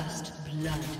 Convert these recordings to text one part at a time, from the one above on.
First blood.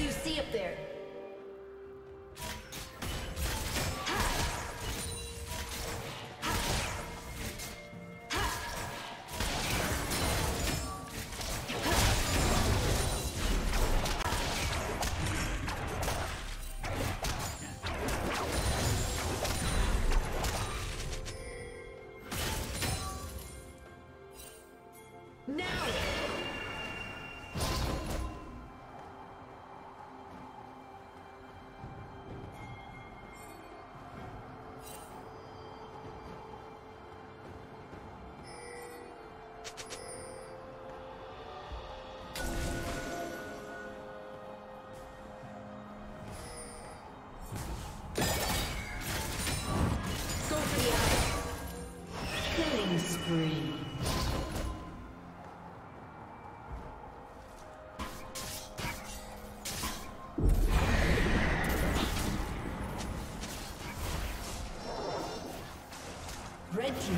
you see up there.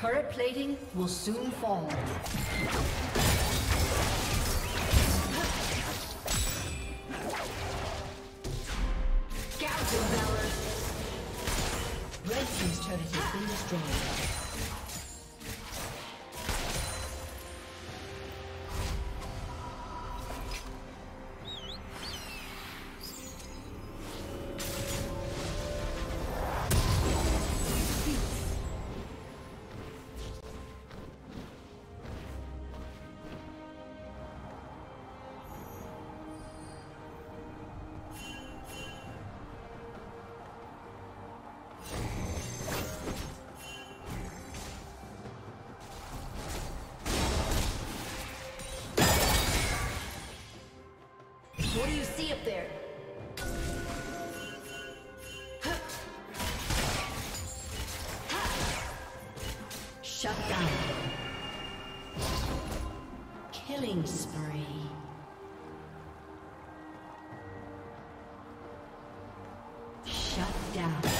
Turret plating will soon fall. Gouge! Red Team's turret has been destroyed. Do you see up there? Shut down. Killing spree. Shut down.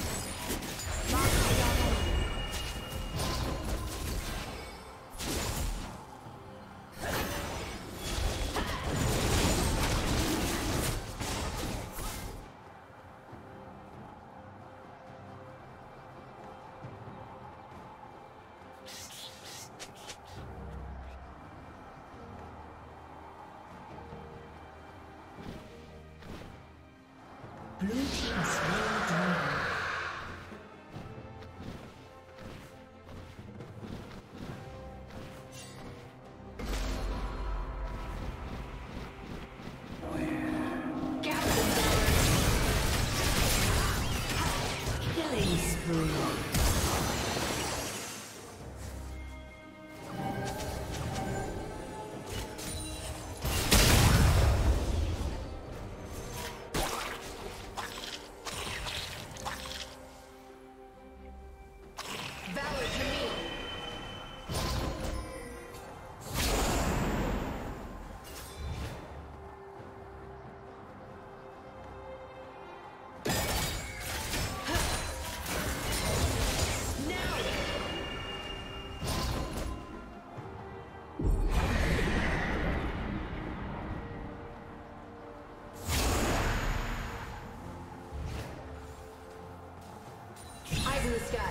In